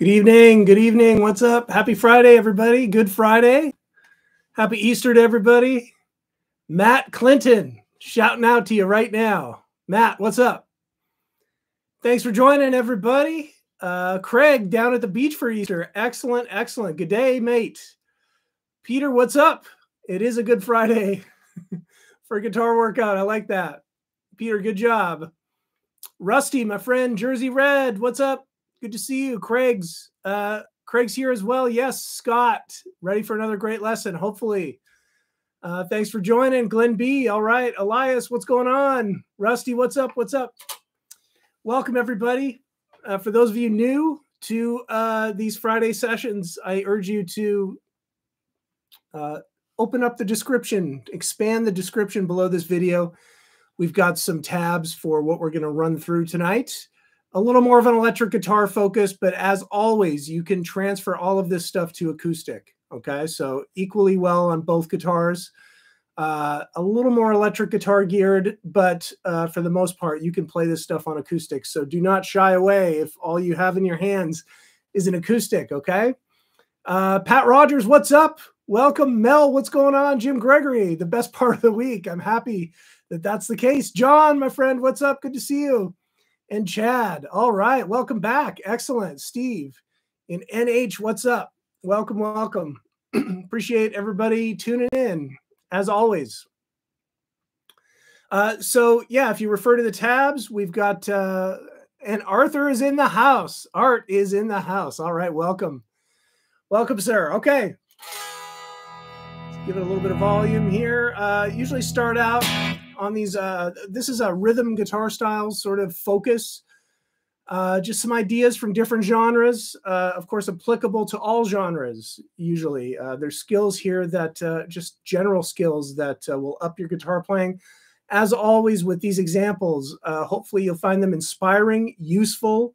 Good evening. Good evening. What's up? Happy Friday, everybody. Good Friday. Happy Easter to everybody. Matt Clinton shouting out to you right now. Matt, what's up? Thanks for joining, everybody. Uh, Craig down at the beach for Easter. Excellent, excellent. Good day, mate. Peter, what's up? It is a good Friday for guitar workout. I like that. Peter, good job. Rusty, my friend, Jersey Red, what's up? Good to see you. Craig's uh, Craig's here as well. Yes, Scott, ready for another great lesson, hopefully. Uh, thanks for joining, Glenn B. All right, Elias, what's going on? Rusty, what's up? What's up? Welcome, everybody. Uh, for those of you new to uh, these Friday sessions, I urge you to uh, open up the description, expand the description below this video. We've got some tabs for what we're going to run through tonight a little more of an electric guitar focus, but as always, you can transfer all of this stuff to acoustic. Okay, so equally well on both guitars. Uh, a little more electric guitar geared, but uh, for the most part, you can play this stuff on acoustic. So do not shy away if all you have in your hands is an acoustic. Okay, uh, Pat Rogers, what's up? Welcome, Mel. What's going on? Jim Gregory, the best part of the week. I'm happy that that's the case. John, my friend, what's up? Good to see you and Chad. All right, welcome back. Excellent. Steve in NH, what's up? Welcome, welcome. Appreciate everybody tuning in as always. Uh, so yeah, if you refer to the tabs, we've got uh, and Arthur is in the house. Art is in the house. All right, welcome, welcome, sir. Okay, Let's give it a little bit of volume here. Uh, usually start out on these. Uh, this is a rhythm guitar style sort of focus. Uh, just some ideas from different genres, uh, of course, applicable to all genres. Usually, uh, there's skills here that uh, just general skills that uh, will up your guitar playing. As always, with these examples, uh, hopefully you'll find them inspiring, useful,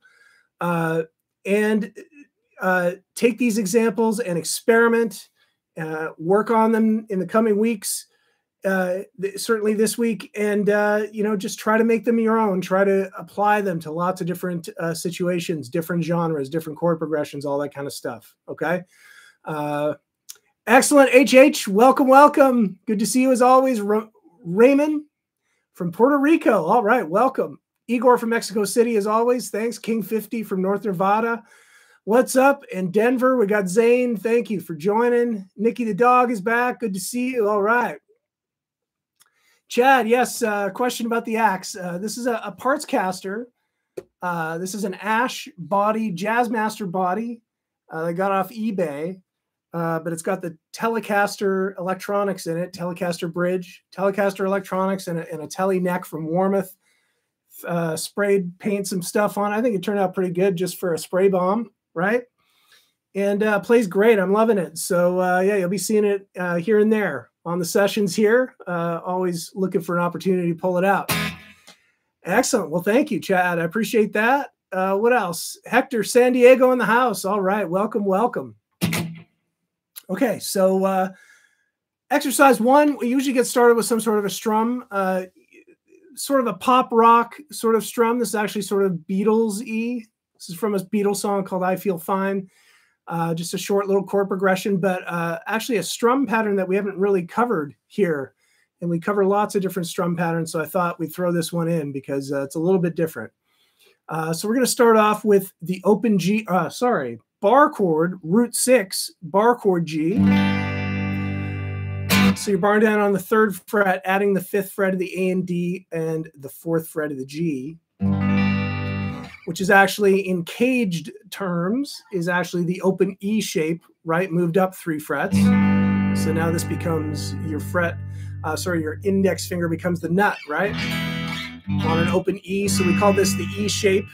Uh and take these examples and experiment, work on them in the coming weeks uh, th- certainly this week, and uh, you know, just try to make them your own. Try to apply them to lots of different uh, situations, different genres, different chord progressions, all that kind of stuff. Okay. Uh, excellent, HH. Welcome, welcome. Good to see you as always, Ra- Raymond from Puerto Rico. All right, welcome. Igor from Mexico City, as always. Thanks. King 50 from North Nevada. What's up in Denver? We got Zane. Thank you for joining. Nikki the dog is back. Good to see you. All right. Chad, yes, uh, question about the axe. Uh, this is a, a parts caster. Uh, this is an ash body, Jazzmaster body. Uh, they got off eBay, uh, but it's got the Telecaster electronics in it, Telecaster bridge, Telecaster electronics, and a, and a tele neck from Warmoth. Uh, sprayed paint some stuff on. I think it turned out pretty good just for a spray bomb, right? And uh, plays great. I'm loving it. So yeah, you'll be seeing it here and there on the sessions here. Uh, always looking for an opportunity to pull it out. Excellent. Well, thank you, Chad. I appreciate that. Uh, what else? Hector San Diego in the house. All right. Welcome, welcome. Okay, so uh, exercise one, we usually get started with some sort of a strum, uh, sort of a pop rock sort of strum. This is actually sort of Beatles E. This is from a Beatles song called I Feel Fine uh, just a short little chord progression, but uh, actually a strum pattern that we haven't really covered here. And we cover lots of different strum patterns. So I thought we'd throw this one in because uh, it's a little bit different. Uh, so we're going to start off with the open G, uh, sorry, bar chord, root six, bar chord G. So you're barring down on the third fret, adding the fifth fret of the A and D and the fourth fret of the G which is actually in caged terms is actually the open E shape, right? Moved up three frets. So now this becomes your fret, uh, sorry, your index finger becomes the nut, right? On an open E. So we call this the E shape,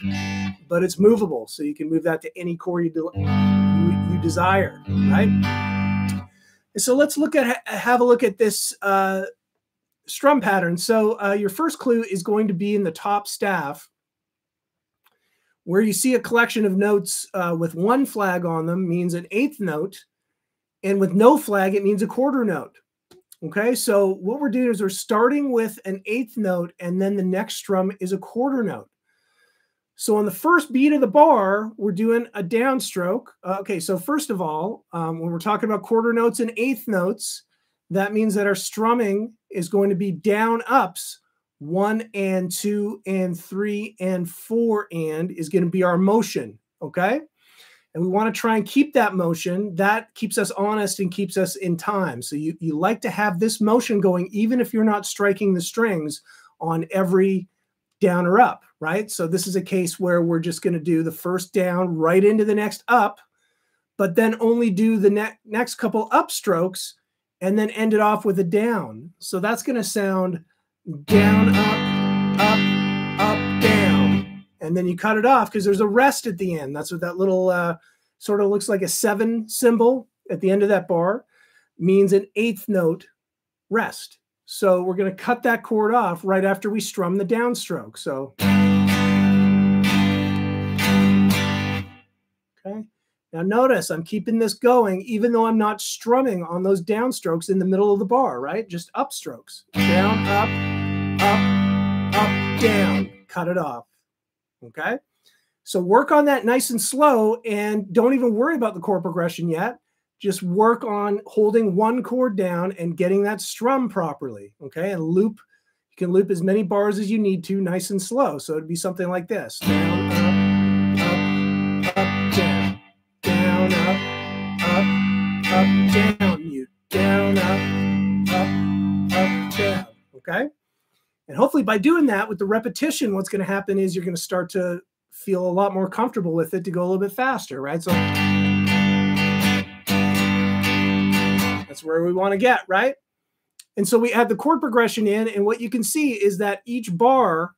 but it's movable. So you can move that to any chord you, de- you, you desire, right? And so let's look at, have a look at this uh, strum pattern. So uh, your first clue is going to be in the top staff where you see a collection of notes uh, with one flag on them means an eighth note, and with no flag, it means a quarter note. Okay, so what we're doing is we're starting with an eighth note, and then the next strum is a quarter note. So on the first beat of the bar, we're doing a downstroke. Uh, okay, so first of all, um, when we're talking about quarter notes and eighth notes, that means that our strumming is going to be down ups one and two and three and four and is going to be our motion. Okay. And we want to try and keep that motion. That keeps us honest and keeps us in time. So you, you like to have this motion going, even if you're not striking the strings on every down or up, right? So this is a case where we're just going to do the first down right into the next up, but then only do the ne- next couple up strokes and then end it off with a down. So that's going to sound down, up, up, up, down. And then you cut it off because there's a rest at the end. That's what that little uh, sort of looks like a seven symbol at the end of that bar means an eighth note rest. So we're going to cut that chord off right after we strum the downstroke. So, okay. Now notice I'm keeping this going even though I'm not strumming on those downstrokes in the middle of the bar, right? Just upstrokes. Down, up, up, up, down. Cut it off. Okay? So work on that nice and slow and don't even worry about the chord progression yet. Just work on holding one chord down and getting that strum properly. Okay? And loop you can loop as many bars as you need to nice and slow. So it'd be something like this. Down, up, up, up, down, mute, down, up, up, up, down. Okay. And hopefully by doing that with the repetition, what's going to happen is you're going to start to feel a lot more comfortable with it to go a little bit faster, right? So that's where we want to get, right? And so we add the chord progression in, and what you can see is that each bar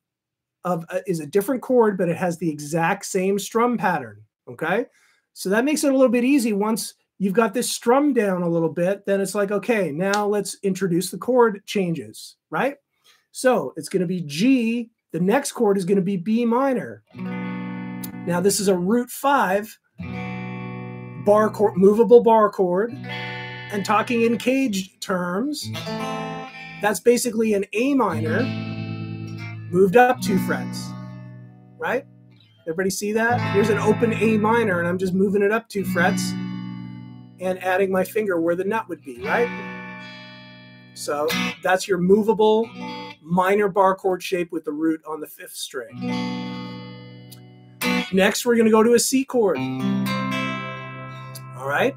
of uh, is a different chord, but it has the exact same strum pattern. Okay, so that makes it a little bit easy once you've got this strum down a little bit, then it's like, okay, now let's introduce the chord changes, right? So it's going to be G. The next chord is going to be B minor. Now this is a root five bar chord, movable bar chord. And talking in caged terms, that's basically an A minor moved up two frets, right? Everybody see that? Here's an open A minor, and I'm just moving it up two frets and adding my finger where the nut would be, right? So that's your movable minor bar chord shape with the root on the fifth string. Next, we're going to go to a C chord. All right.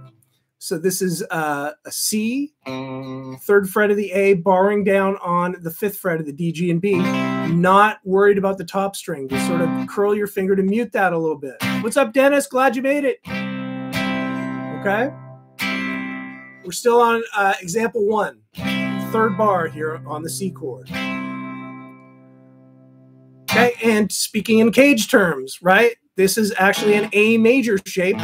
So this is uh, a C, third fret of the A, barring down on the fifth fret of the D, G, and B. Not worried about the top string. Just sort of curl your finger to mute that a little bit. What's up, Dennis? Glad you made it. Okay. We're still on uh, example one, third bar here on the C chord. Okay, and speaking in CAGED terms, right? This is actually an A major shape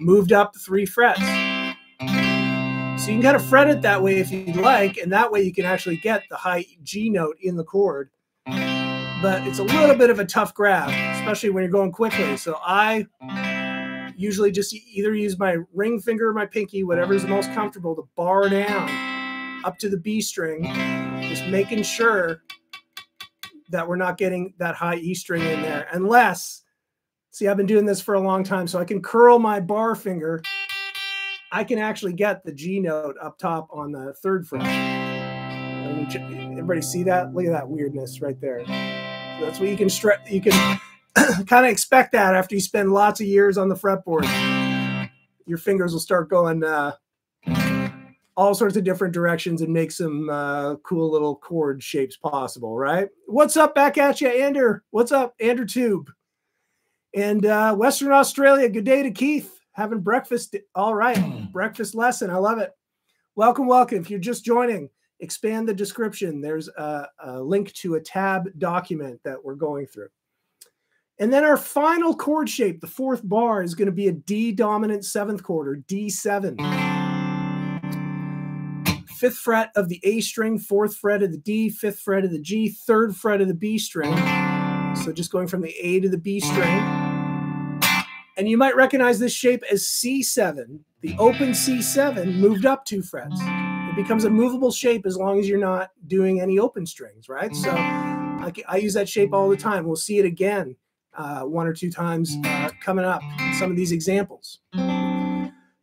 moved up three frets. So you can kind of fret it that way if you'd like, and that way you can actually get the high G note in the chord. But it's a little bit of a tough grab, especially when you're going quickly. So I usually just either use my ring finger or my pinky, whatever is the most comfortable, to bar down up to the B string, just making sure that we're not getting that high E string in there. Unless, see, I've been doing this for a long time, so I can curl my bar finger. I can actually get the G note up top on the third fret. Everybody see that? Look at that weirdness right there. So that's what you can stretch. You can kind of expect that after you spend lots of years on the fretboard. Your fingers will start going uh, all sorts of different directions and make some uh, cool little chord shapes possible, right? What's up back at you, Andrew? What's up, Andrew Tube? And uh, Western Australia, good day to Keith. Having breakfast. All right, breakfast lesson. I love it. Welcome, welcome. If you're just joining, expand the description. There's a, a link to a tab document that we're going through. And then our final chord shape, the fourth bar, is going to be a D dominant seventh chord or D7. Fifth fret of the A string, fourth fret of the D, fifth fret of the G, third fret of the B string. So just going from the A to the B string. And you might recognize this shape as C7. The open C7 moved up two frets. It becomes a movable shape as long as you're not doing any open strings, right? So I, I use that shape all the time. We'll see it again uh, one or two times uh, coming up, in some of these examples.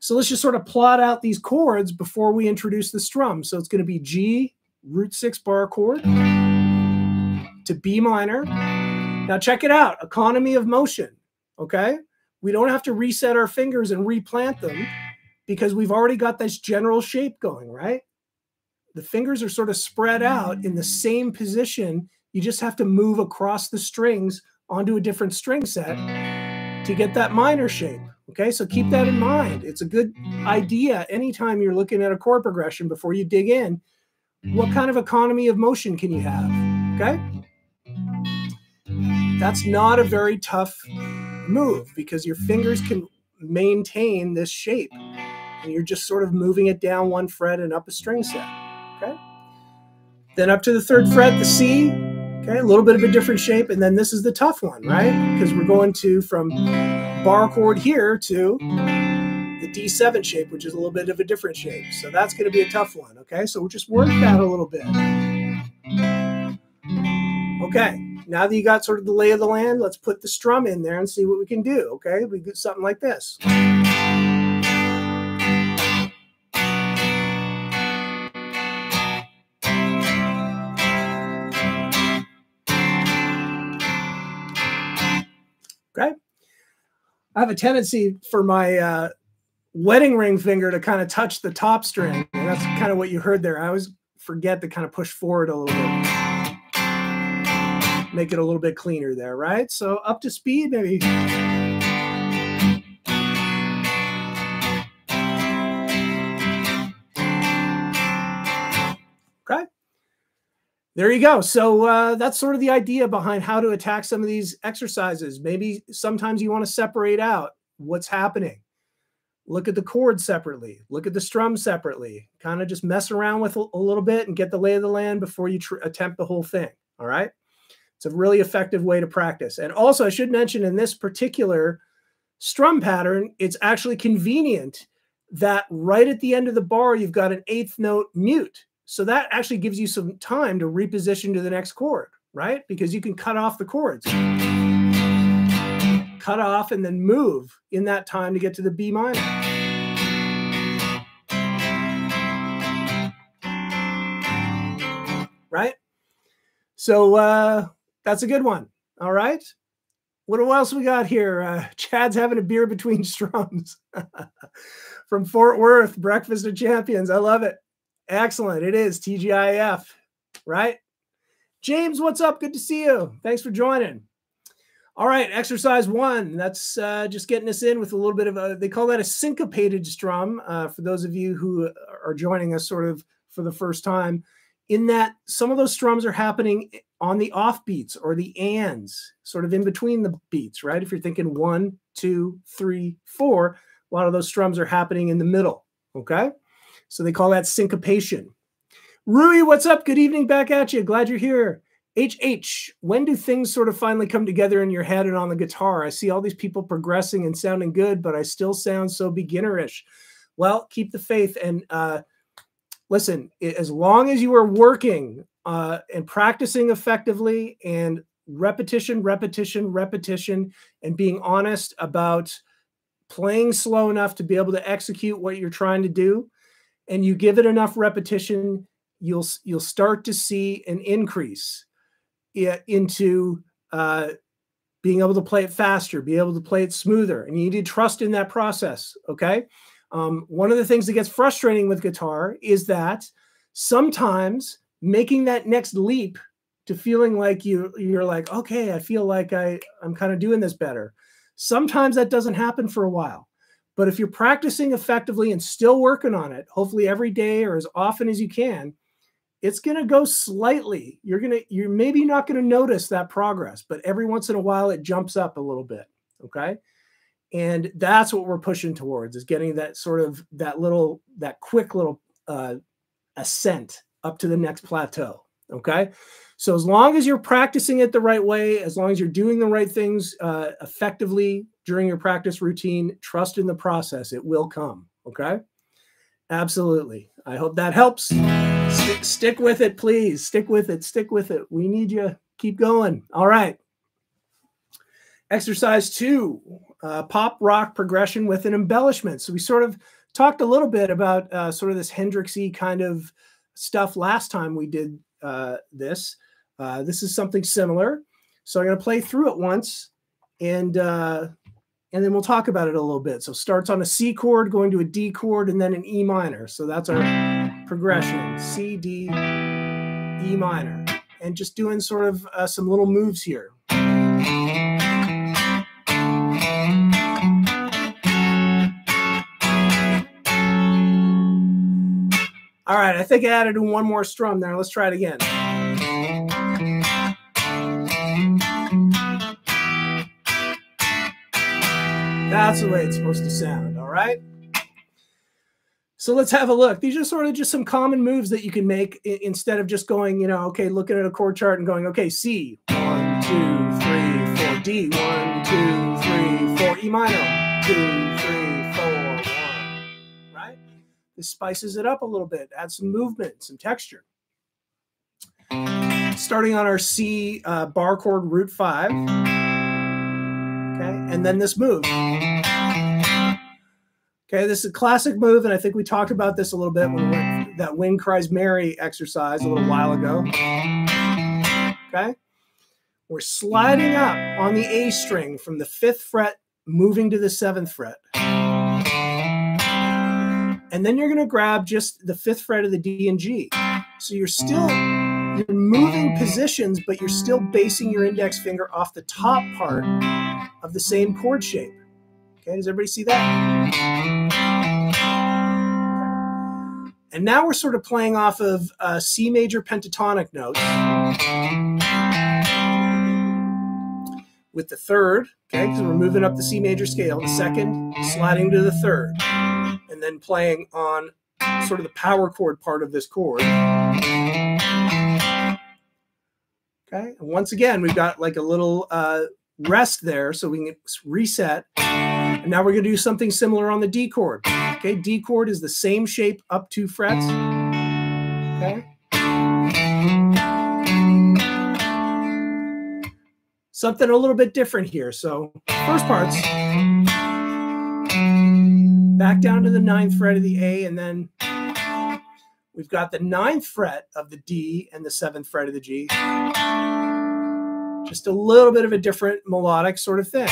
So let's just sort of plot out these chords before we introduce the strum. So it's going to be G, root six bar chord, to B minor. Now check it out, economy of motion, okay? We don't have to reset our fingers and replant them because we've already got this general shape going, right? The fingers are sort of spread out in the same position. You just have to move across the strings onto a different string set to get that minor shape. Okay, so keep that in mind. It's a good idea anytime you're looking at a chord progression before you dig in. What mm-hmm. kind of economy of motion can you have? Okay, that's not a very tough move because your fingers can maintain this shape and you're just sort of moving it down one fret and up a string set. Okay. Then up to the third fret, the C. Okay, a little bit of a different shape. And then this is the tough one, right? Because we're going to from bar chord here to the D7 shape, which is a little bit of a different shape. So that's going to be a tough one. Okay, so we'll just work that a little bit. Okay, now that you got sort of the lay of the land, let's put the strum in there and see what we can do. Okay, we do something like this. I have a tendency for my uh, wedding ring finger to kind of touch the top string. And that's kind of what you heard there. I always forget to kind of push forward a little bit. Make it a little bit cleaner there, right? So up to speed, maybe. Okay. There you go. So uh, that's sort of the idea behind how to attack some of these exercises. Maybe sometimes you want to separate out what's happening. Look at the chords separately. Look at the strum separately. Kind of just mess around with a, a little bit and get the lay of the land before you attempt the whole thing. All right. It's a really effective way to practice. And also, I should mention in this particular strum pattern, it's actually convenient that right at the end of the bar, you've got an eighth note mute so that actually gives you some time to reposition to the next chord, right? Because you can cut off the chords. Cut off and then move in that time to get to the B minor. Right? So uh, that's a good one. All right. What else we got here? Uh, Chad's having a beer between strums from Fort Worth, Breakfast of Champions. I love it. Excellent. It is TGIF, right? James, what's up? Good to see you. Thanks for joining. All right, exercise one. That's uh, just getting us in with a little bit of a, they call that a syncopated strum uh, for those of you who are joining us sort of for the first time. In that some of those strums are happening on the off beats or the ands, sort of in between the beats, right? If you're thinking one, two, three, four, a lot of those strums are happening in the middle, okay? So they call that syncopation. Rui, what's up? Good evening back at you. Glad you're here. HH, when do things sort of finally come together in your head and on the guitar? I see all these people progressing and sounding good, but I still sound so beginnerish. Well, keep the faith and uh, listen, as long as you are working uh, and practicing effectively and repetition, repetition, repetition, and being honest about playing slow enough to be able to execute what you're trying to do, and you give it enough repetition, you'll you'll start to see an increase into uh, being able to play it faster, be able to play it smoother, and you need to trust in that process. Okay. Um, one of the things that gets frustrating with guitar is that sometimes making that next leap to feeling like you you're like okay i feel like i i'm kind of doing this better sometimes that doesn't happen for a while but if you're practicing effectively and still working on it, hopefully every day or as often as you can, it's going to go slightly. You're going to, you're maybe not going to notice that progress, but every once in a while it jumps up a little bit. Okay. And that's what we're pushing towards is getting that sort of that little, that quick little uh, ascent up to the next plateau. Okay. So as long as you're practicing it the right way, as long as you're doing the right things uh, effectively during your practice routine, trust in the process. It will come. Okay. Absolutely. I hope that helps. St- stick with it, please. Stick with it. Stick with it. We need you. Keep going. All right. Exercise two, uh, pop rock progression with an embellishment. So we sort of talked a little bit about uh, sort of this Hendrixy kind of stuff last time we did uh, this. Uh, this is something similar. So I'm going to play through it once, and uh, and then we'll talk about it a little bit. So starts on a C chord, going to a D chord, and then an E minor. So that's our progression: C, D, E minor, and just doing sort of uh, some little moves here. All right, I think I added one more strum there. Let's try it again. That's the way it's supposed to sound, all right? So let's have a look. These are sort of just some common moves that you can make instead of just going, you know, okay, looking at a chord chart and going, okay, C, one, two, three, four, D, one, two, three, four, E minor, two, right? This spices it up a little bit, add some movement, some texture. Starting on our C uh, bar chord root five Okay, and then this move. Okay, this is a classic move, and I think we talked about this a little bit when we went that Wind Cries Mary exercise a little while ago. Okay, we're sliding up on the A string from the fifth fret, moving to the seventh fret. And then you're going to grab just the fifth fret of the D and G. So you're still you're moving positions, but you're still basing your index finger off the top part of the same chord shape. Okay, does everybody see that? And now we're sort of playing off of uh, C major pentatonic notes with the third, okay, because we're moving up the C major scale, the second, sliding to the third, and then playing on sort of the power chord part of this chord. Okay, and once again, we've got like a little uh, rest there so we can reset. And now we're going to do something similar on the D chord. Okay, D chord is the same shape up two frets. Okay. Something a little bit different here. So first parts, back down to the ninth fret of the A, and then we've got the ninth fret of the D and the seventh fret of the G just a little bit of a different melodic sort of thing.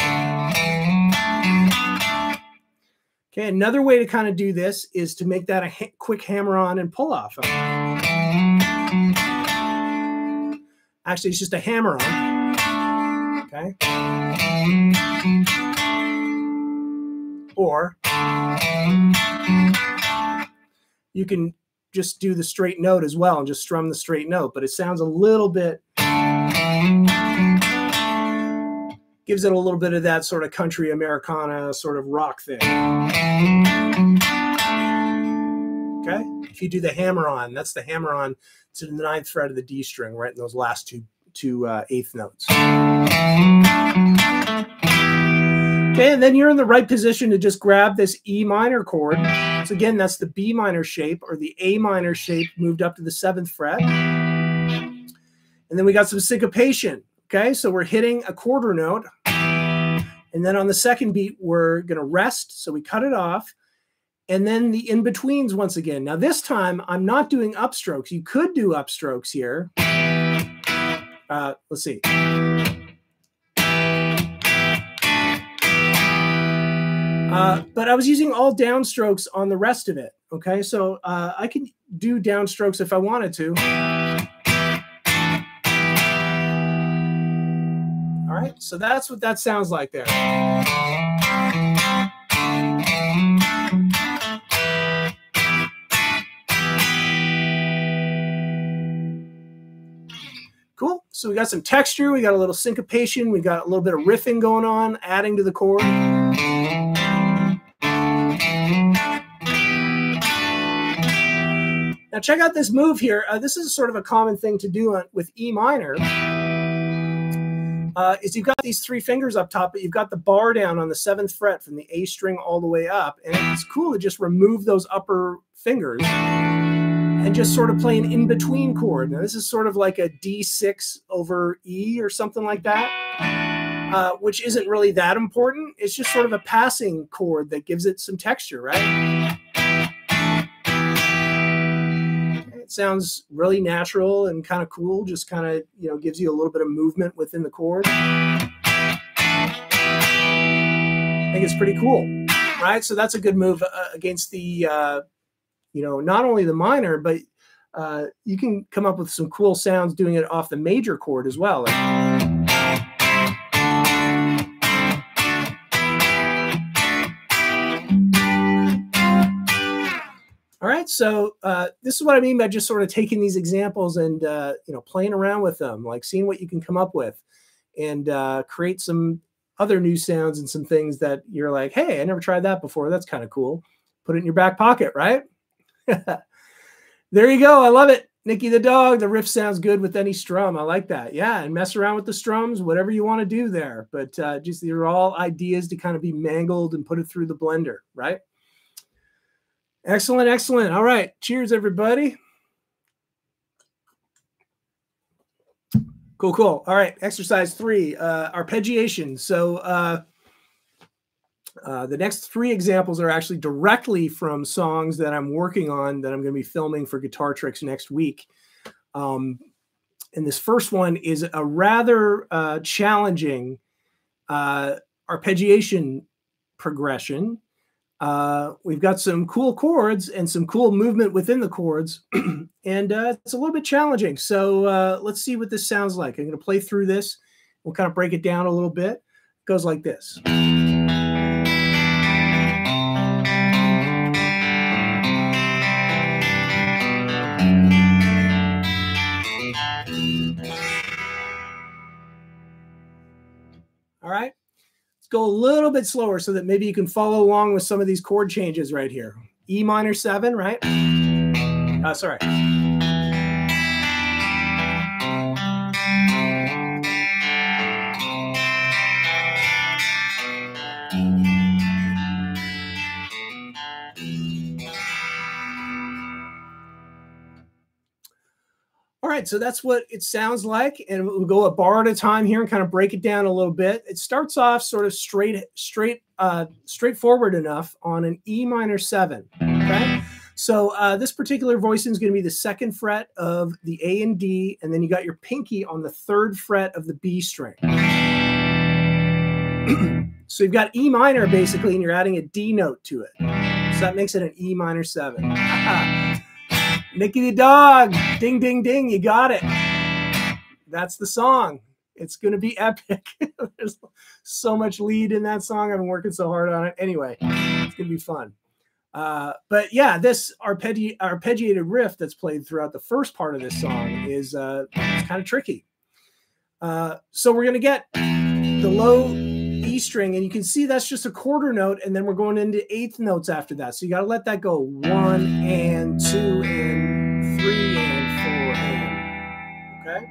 Okay, another way to kind of do this is to make that a ha quick hammer on and pull off. Actually, it's just a hammer on. Okay. Or you can just do the straight note as well and just strum the straight note, but it sounds a little bit gives it a little bit of that sort of country Americana sort of rock thing. Okay, if you do the hammer on, that's the hammer on to the ninth fret of the D string, right in those last two two uh, eighth notes. Okay, and then you're in the right position to just grab this E minor chord. So again, that's the B minor shape or the A minor shape moved up to the seventh fret. And then we got some syncopation. Okay, so we're hitting a quarter note. And then on the second beat, we're going to rest. So we cut it off. And then the in betweens once again. Now, this time I'm not doing upstrokes. You could do upstrokes here. Uh, let's see. Uh, but I was using all downstrokes on the rest of it. Okay, so uh, I can do downstrokes if I wanted to. All right, So that's what that sounds like there. Cool. So we got some texture, we got a little syncopation, we got a little bit of riffing going on, adding to the chord. Now check out this move here. Uh, this is sort of a common thing to do on, with E minor uh, is you've got these three fingers up top, but you've got the bar down on the seventh fret from the A string all the way up. And it's cool to just remove those upper fingers and just sort of play an in between chord. Now, this is sort of like a D6 over E or something like that. uh, which isn't really that important. It's just sort of a passing chord that gives it some texture, right? Sounds really natural and kind of cool, just kind of, you know, gives you a little bit of movement within the chord. I think it's pretty cool, right? So that's a good move uh, against the, uh, you know, not only the minor, but uh, you can come up with some cool sounds doing it off the major chord as well. Like, right, so uh, this is what I mean by just sort of taking these examples and uh, you know playing around with them, like seeing what you can come up with, and uh, create some other new sounds and some things that you're like, hey, I never tried that before. That's kind of cool. Put it in your back pocket, right? there you go. I love it. Nikki the dog. The riff sounds good with any strum. I like that. Yeah, and mess around with the strums, whatever you want to do there. But uh, just these are all ideas to kind of be mangled and put it through the blender, right? Excellent, excellent. All right. Cheers, everybody. Cool, cool. All right. Exercise three, uh, arpeggiation. So uh, uh, the next three examples are actually directly from songs that I'm working on that I'm going to be filming for Guitar Tricks next week. Um, and this first one is a rather uh, challenging uh, arpeggiation progression uh, we've got some cool chords and some cool movement within the chords, and uh, it's a little bit challenging. So uh, let's see what this sounds like. I'm going to play through this. We'll kind of break it down a little bit. It goes like this. Go a little bit slower so that maybe you can follow along with some of these chord changes right here. E minor seven, right? Uh, sorry. Right, so that's what it sounds like, and we'll go a bar at a time here and kind of break it down a little bit. It starts off sort of straight, straight, uh, straightforward enough on an E minor seven. Okay, so uh, this particular voicing is going to be the second fret of the A and D, and then you got your pinky on the third fret of the B string. so you've got E minor basically, and you're adding a D note to it. So that makes it an E minor seven. Nikki the dog. Ding, ding, ding. You got it. That's the song. It's going to be epic. There's so much lead in that song. I've been working so hard on it. Anyway, it's going to be fun. Uh, but yeah, this arpeggi- arpeggiated riff that's played throughout the first part of this song is uh, kind of tricky. Uh, so we're going to get the low E string, and you can see that's just a quarter note, and then we're going into eighth notes after that. So you got to let that go one and two and three and four and. Okay.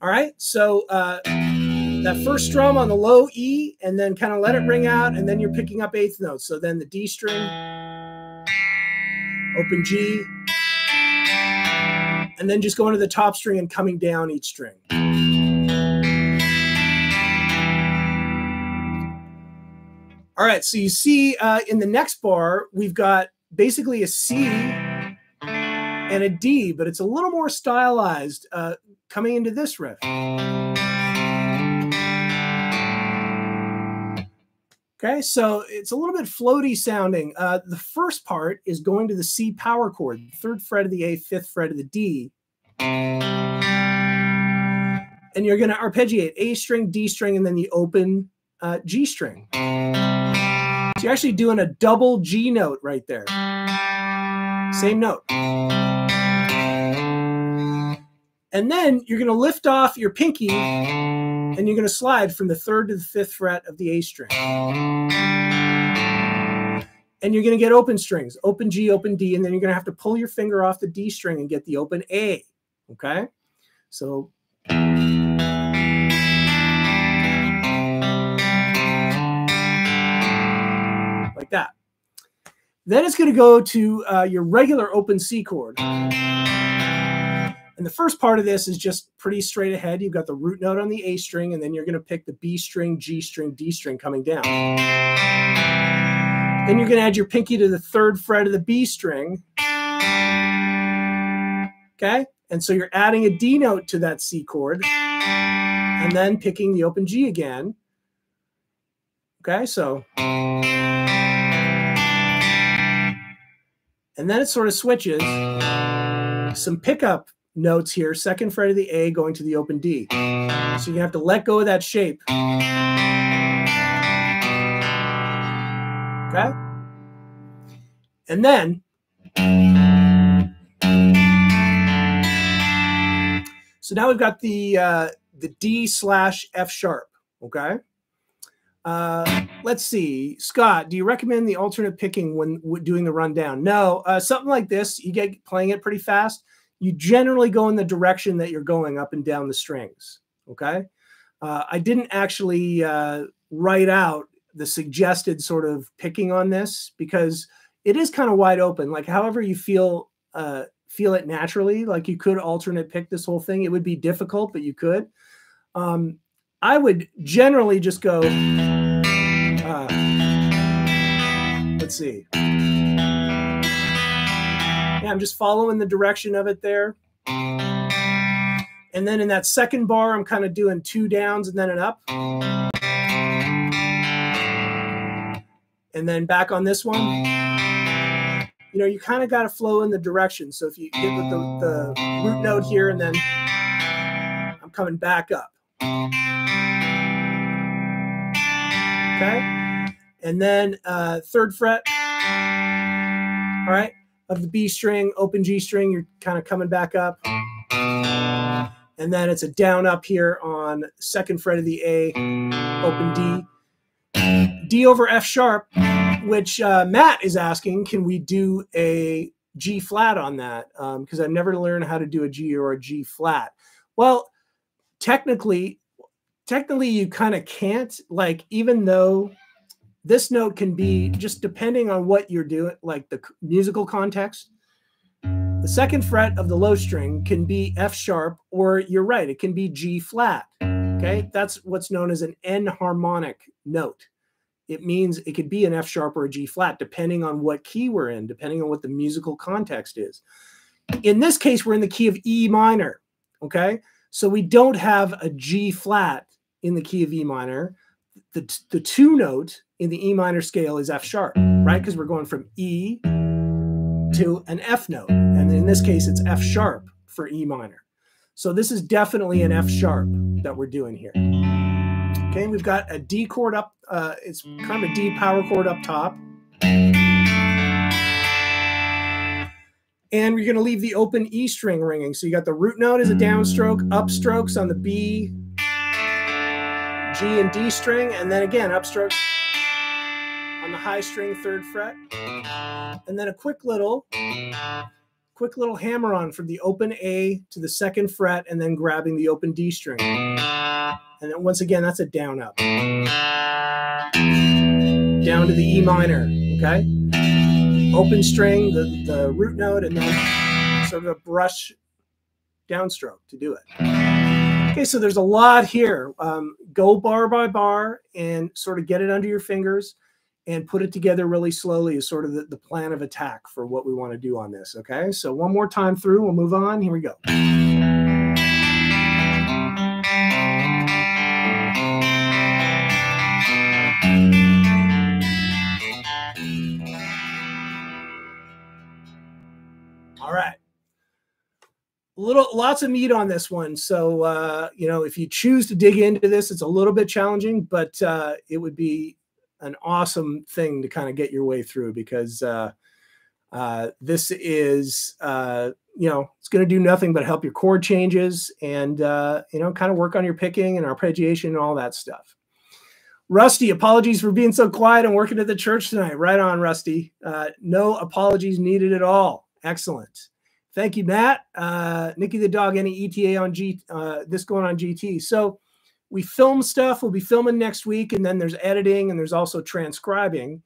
All right. So uh, that first strum on the low E, and then kind of let it ring out, and then you're picking up eighth notes. So then the D string, open G, and then just going to the top string and coming down each string. All right, so you see uh, in the next bar, we've got basically a C and a D, but it's a little more stylized uh, coming into this riff. Okay, so it's a little bit floaty sounding. Uh, the first part is going to the C power chord, third fret of the A, fifth fret of the D. And you're going to arpeggiate A string, D string, and then the open uh, G string. So you're actually doing a double G note right there. Same note. And then you're going to lift off your pinky and you're going to slide from the third to the fifth fret of the A string. And you're going to get open strings, open G, open D, and then you're going to have to pull your finger off the D string and get the open A. Okay? So. Like that. Then it's going to go to uh, your regular open C chord. And the first part of this is just pretty straight ahead. You've got the root note on the A string, and then you're going to pick the B string, G string, D string coming down. Then you're going to add your pinky to the third fret of the B string. Okay. And so you're adding a D note to that C chord and then picking the open G again. Okay. So. And then it sort of switches. Some pickup notes here, second fret of the A going to the open D. So you have to let go of that shape. Okay? And then so now we've got the uh, the D slash F sharp. Okay. Uh, let's see, Scott. Do you recommend the alternate picking when doing the rundown? No, uh, something like this. You get playing it pretty fast. You generally go in the direction that you're going up and down the strings. Okay. Uh, I didn't actually uh, write out the suggested sort of picking on this because it is kind of wide open. Like however you feel uh, feel it naturally. Like you could alternate pick this whole thing. It would be difficult, but you could. Um, I would generally just go. Uh, let's see. I'm just following the direction of it there. And then in that second bar, I'm kind of doing two downs and then an up. And then back on this one, you know, you kind of got to flow in the direction. So if you hit with the, the root note here and then I'm coming back up. Okay. And then uh, third fret. All right. Of the B string, open G string, you're kind of coming back up. And then it's a down up here on second fret of the A, open D. D over F sharp, which uh, Matt is asking, can we do a G flat on that? Because um, I've never learned how to do a G or a G flat. Well, technically, technically you kind of can't like even though this note can be just depending on what you're doing like the musical context. The second fret of the low string can be f sharp or you're right it can be g flat okay? That's what's known as an enharmonic note. It means it could be an f sharp or a g flat depending on what key we're in depending on what the musical context is. In this case we're in the key of e minor okay? So we don't have a g flat in the key of E minor. The, the two note in the E minor scale is F sharp, right? Because we're going from E to an F note. And in this case, it's F sharp for E minor. So this is definitely an F sharp that we're doing here. Okay, we've got a D chord up, uh, it's kind of a D power chord up top. And we're going to leave the open E string ringing. So you got the root note as a downstroke, upstrokes on the B, G and D string, and then again upstrokes on the high string third fret, and then a quick little, quick little hammer on from the open A to the second fret, and then grabbing the open D string. And then once again, that's a down up. Down to the E minor, okay? Open string, the, the root note, and then sort of a brush downstroke to do it. Okay, so there's a lot here. Um, go bar by bar and sort of get it under your fingers and put it together really slowly is sort of the, the plan of attack for what we want to do on this. Okay, so one more time through, we'll move on. Here we go. All right little lots of meat on this one so uh, you know if you choose to dig into this it's a little bit challenging but uh, it would be an awesome thing to kind of get your way through because uh, uh this is uh, you know it's going to do nothing but help your chord changes and uh, you know kind of work on your picking and arpeggiation and all that stuff. Rusty apologies for being so quiet and working at the church tonight. Right on rusty. No apologies needed at all. Excellent. Thank you, Matt. Uh, Nikki the dog, any ETA on G uh, this going on GT. So we film stuff. We'll be filming next week, and then there's editing, and there's also transcribing.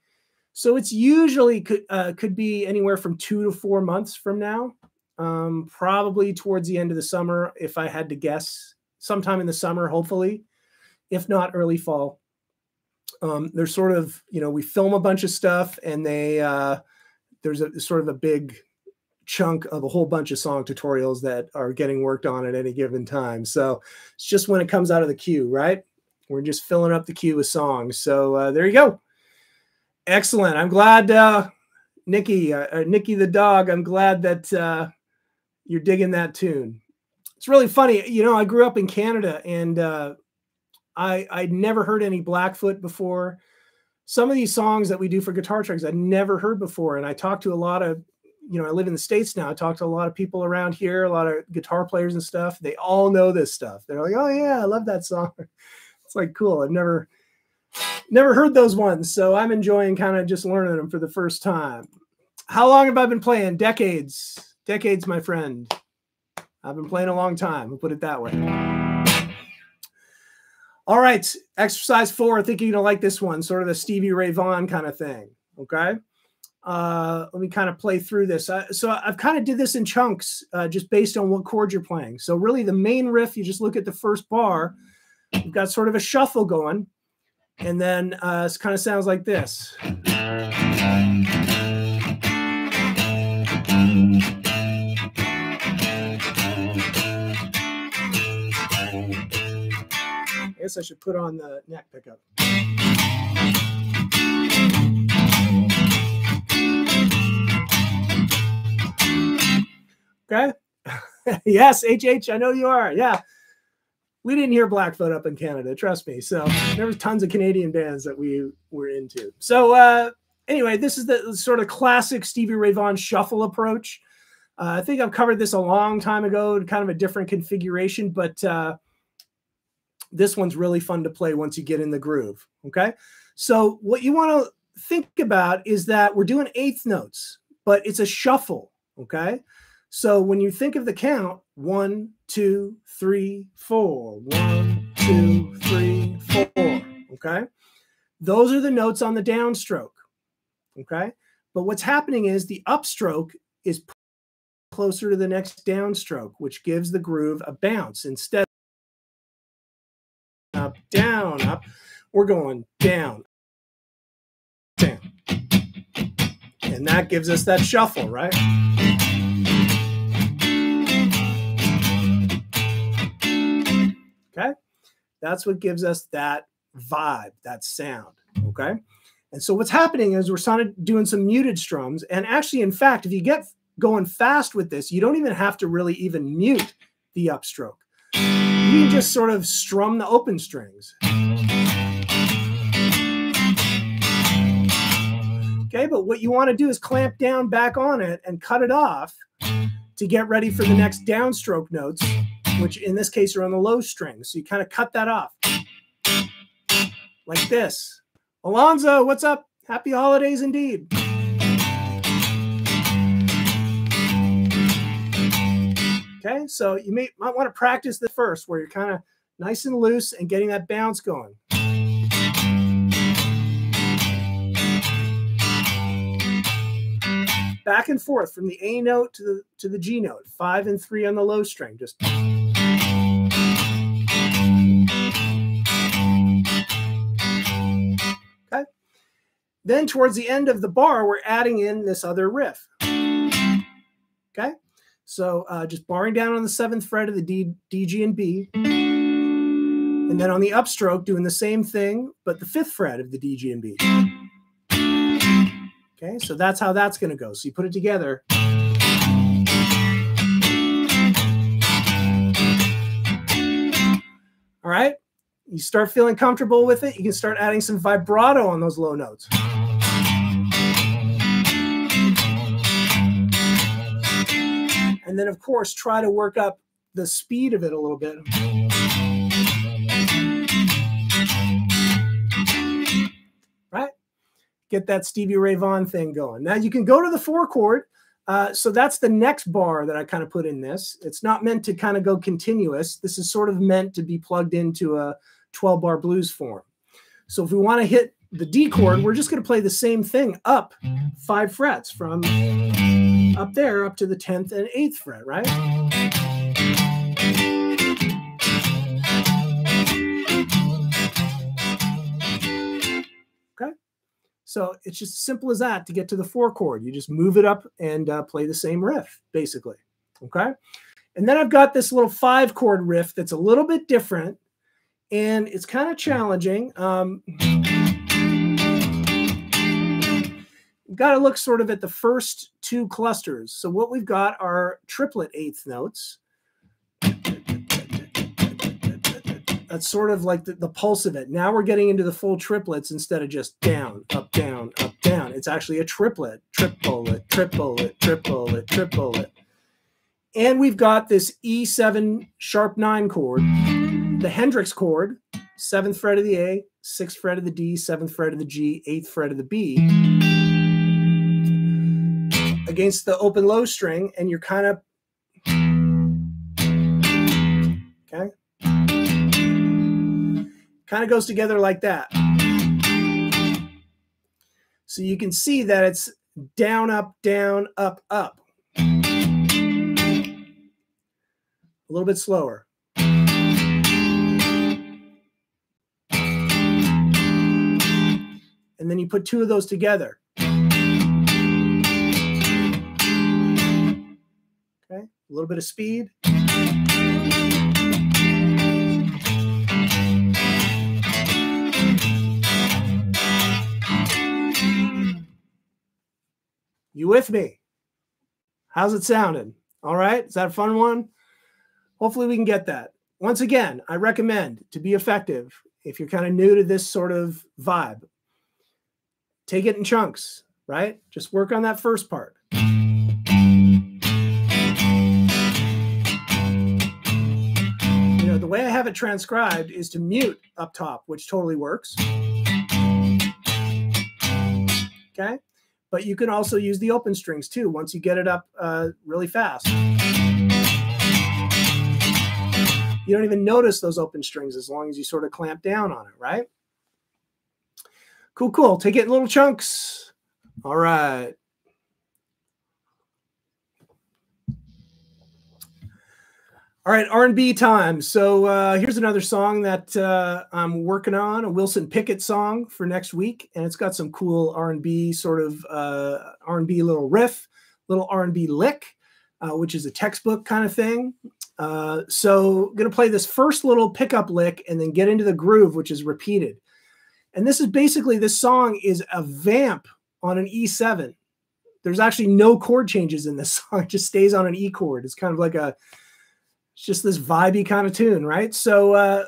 So it's usually could uh, could be anywhere from two to four months from now. um, probably towards the end of the summer, if I had to guess, sometime in the summer, hopefully, if not early fall. Um, sort of, you know, we film a bunch of stuff and they, uh, there's a sort of a big chunk of a whole bunch of song tutorials that are getting worked on at any given time. So it's just when it comes out of the queue, right? We're just filling up the queue with songs. So uh, there you go. Excellent. I'm glad, uh, Nikki, uh, uh Nikki the dog. I'm glad that uh, you're digging that tune. It's really funny. You know, I grew up in Canada and uh, I I'd never heard any Blackfoot before. Some of these songs that we do for Guitar Tricks I'd never heard before, and I talked to a lot of you know, I live in the States now. I talk to a lot of people around here, a lot of guitar players and stuff. They all know this stuff. They're like, oh yeah, I love that song. It's like cool. I've never never heard those ones. So I'm enjoying kind of just learning them for the first time. How long have I been playing? Decades. Decades, my friend. I've been playing a long time. We'll put it that way. All right. Exercise four. I think you're going to like this one, sort of the Stevie Ray Vaughan kind of thing. Okay uh, let me kind of play through this. Uh, so I've kind of did this in chunks, uh, just based on what chord you're playing. So really, the main riff, you just look at the first bar. You've got sort of a shuffle going, and then uh, it kind of sounds like this. I guess I should put on the neck pickup. Okay. yes, HH, I know you are. Yeah. We didn't hear Blackfoot up in Canada, trust me. So there was tons of Canadian bands that we were into. So uh, anyway, this is the sort of classic Stevie Ray Vaughan shuffle approach. Uh, I think I've covered this a long time ago, in kind of a different configuration, but uh, this one's really fun to play once you get in the groove. Okay. So what you want to think about is that we're doing eighth notes, but it's a shuffle. Okay. So when you think of the count, one, two, three, four, one, two, three, four, okay? Those are the notes on the downstroke, okay? But what's happening is the upstroke is closer to the next downstroke, which gives the groove a bounce. Instead up, down, up, we're going down, down. And that gives us that shuffle, right? That's what gives us that vibe, that sound. Okay. And so what's happening is we're of doing some muted strums. And actually, in fact, if you get going fast with this, you don't even have to really even mute the upstroke. You can just sort of strum the open strings. Okay, but what you want to do is clamp down back on it and cut it off to get ready for the next downstroke notes which in this case are on the low string. So you kind of cut that off like this. Alonzo, what's up? Happy holidays indeed. Okay, so you may might want to practice the first where you're kind of nice and loose and getting that bounce going. Back and forth from the A note to the to the G note, five and three on the low string. Just Then towards the end of the bar, we're adding in this other riff. Okay. So uh, just barring down on the seventh fret of the D, D, G, and B. And then on the upstroke, doing the same thing, but the fifth fret of the D, G, and B. Okay, so that's how that's going to go. So you put it together. All right, you start feeling comfortable with it, you can start adding some vibrato on those low notes. And then, of course, try to work up the speed of it a little bit. Right? Get that Stevie Ray Vaughan thing going. Now you can go to the four chord. Uh, so that's the next bar that I kind of put in this. It's not meant to kind of go continuous. This is sort of meant to be plugged into a 12 bar blues form. So if we want to hit the D chord, we're just going to play the same thing up five frets from up there up to the 10th and 8th fret, right? Okay. So it's just as simple as that to get to the four chord. You just move it up and uh, play the same riff, basically. Okay. And then I've got this little five chord riff that's a little bit different and it's kind of challenging. Um, got to look sort of at the first two clusters. So what we've got are triplet eighth notes. That's sort of like the, the pulse of it. Now we're getting into the full triplets instead of just down, up, down, up, down. It's actually a triplet, triplet, triplet, triplet, triplet. And we've got this E7 sharp nine chord, the Hendrix chord, seventh fret of the A, sixth fret of the D, seventh fret of the G, eighth fret of the B against the open low string, and you're kind of okay. Kind of goes together like that. So you can see that it's down, up, down, up, up. A little bit slower. And then you put two of those together. A little bit of speed. You with me? How's it sounding? All right. Is that a fun one? Hopefully, we can get that. Once again, I recommend to be effective if you're kind of new to this sort of vibe, take it in chunks, right? Just work on that first part. Have it transcribed is to mute up top, which totally works. Okay. But you can also use the open strings too once you get it up uh, really fast. You don't even notice those open strings as long as you sort of clamp down on it, right? Cool, cool. Take it in little chunks. All right. All right, R&B time. So uh, here's another song that uh, I'm working on, a Wilson Pickett song for next week, and it's got some cool R&B sort of uh, R&B little riff, little R&B lick, uh, which is a textbook kind of thing. Uh, so gonna play this first little pickup lick and then get into the groove, which is repeated. And this is basically this song is a vamp on an E7. There's actually no chord changes in this song; it just stays on an E chord. It's kind of like a it's just this vibey kind of tune, right? So uh,